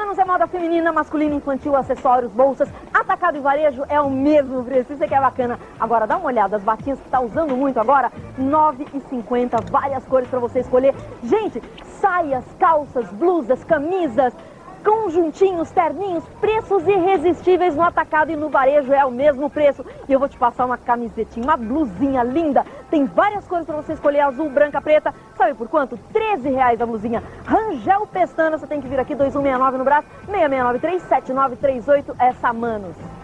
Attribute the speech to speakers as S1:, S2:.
S1: Manos é moda feminina, masculina, infantil, acessórios, bolsas. Atacado e varejo é o mesmo preço. Isso aqui é bacana. Agora dá uma olhada, as batinhas que está usando muito agora, R$ 9,50, várias cores para você escolher. Gente, saias, calças, blusas, camisas, conjuntinhos, terninhos, preços irresistíveis no atacado e no varejo é o mesmo preço. E eu vou te passar uma camisetinha, uma blusinha linda. Tem várias cores para você escolher, azul, branca, preta. Sabe por quanto? 13 reais a blusinha. Rangel Pestana, você tem que vir aqui, 2169 no braço, 6693 7938, essa Manos.